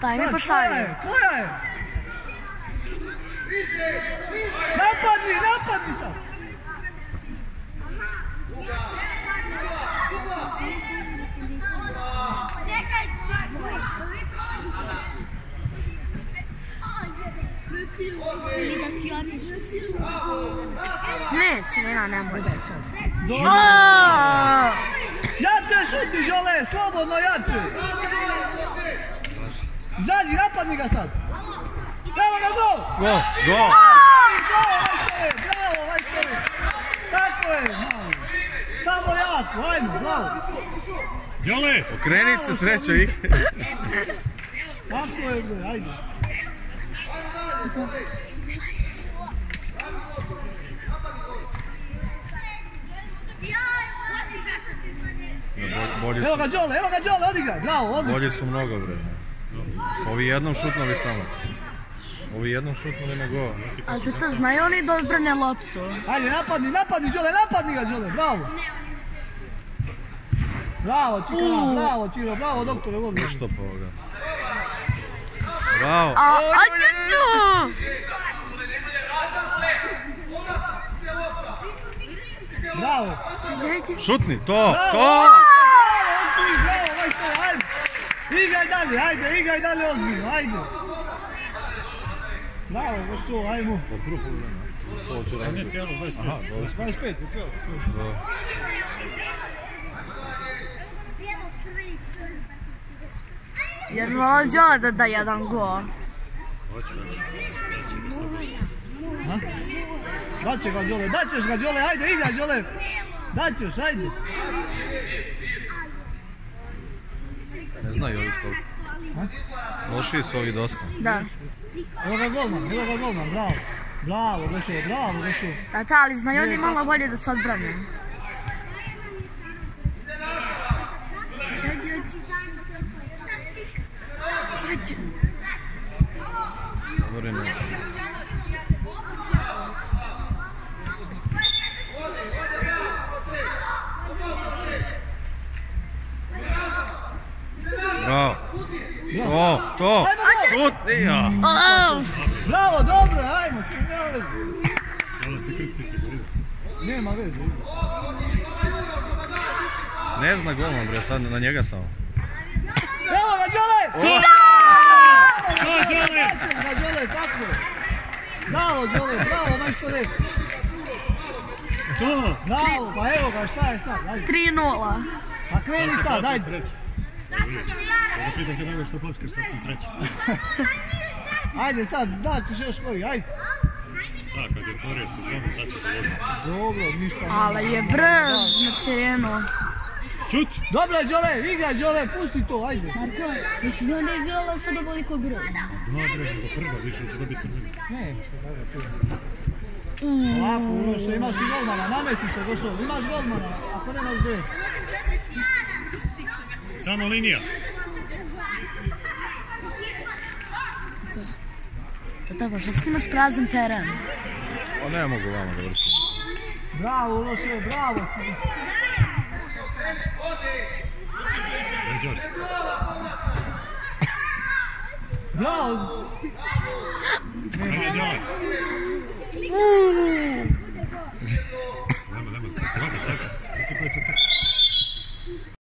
Daj Koja pošalje. je? Koja je? Napadni, napadni sad! Ti oni Neće, nema, nemoj. Dobro. Šuti, Žole, slobodno jače! Izađi, napadni ga sad! Evo ga, gol! Go, go! Bravo, majstore, bravo, majstore! Tako je, malo. Samo jako, ajmo, bravo! Đole! Okreni se sreća ih. Tako je, bre, ajde! Bolji Evo ga, Đole, evo ga, Đole, odigraj! Bravo, odlično! bolji su mnogo bre. Ovi jednom šutnuli samo. Ovi jednom šutnuli na go. Ali te to znaju oni da odbrane loptu. Ajde, napadni, napadni, Đole, napadni ga, Đole, bravo! Bravo, Čikana, bravo, Čiro, bravo, doktore, ovo ga. Što po ovoga? Bravo. A, a ti tu! Bravo! Šutni, to, Bravo! to! Bravo, ozbiljno, bravo, majstore, ajde! Igraj dalje, ajde, igraj dalje ozbiljno, ajde! Bravo, baš to, ajmo! To će Ne, cijelo 25. 25 je cijelo. Jer mora da da jedan gol. Hoću, hoću. Daće ga Đole, daćeš ga Đole, ajde igraj Đole! Daćeš, ajde! Ne znaju ovi što. Lošiji su ovi dosta. Da. Evo ga golman, evo ga golman, bravo! Bravo, Bešo, bravo, Bešo! Da, ta, ali znaju oni malo bolje da se odbrane. Ajde. Ajde. Dobro ne. Bravo. To, to. Šutni, ja. Au! Bravo, dobro, ajmo, sve nema veze. Đole se krsti se gore. Nema veze. Ne zna golman bre, sad na njega samo. Evo ga Đole! To, Đole! Daćeš ga Đole, tako je! Bravo Đole, bravo, majstore! To! Bravo, pa evo ga, šta je sad, ajde! 3-0. Pa kreni sad, ajde! Da pitam kad nego što počkaš, sad sam srećan. Ajde sad, daćeš još koji, ajde! Sad kad je otvorio sezonu, sad će da vodi. Dobro, ništa nema. Ali je brz na terenu. Čut! Dobro je Đole, igraj Đole, pusti to, ajde! Marko, misliš da onda je Zola sad ovoliko brzo? Dobre, nego prva, više će dobiti crveni. Ne, šta kaže tu. Ovako, Uroše, imaš i golmana, namesti se došao, imaš golmana, ako nemaš gdje. Samo linija. To tako, što snimaš prazan teren? O ne mogu vama da vršim. Bravo Uroše, bravo! Bravo! Uuu.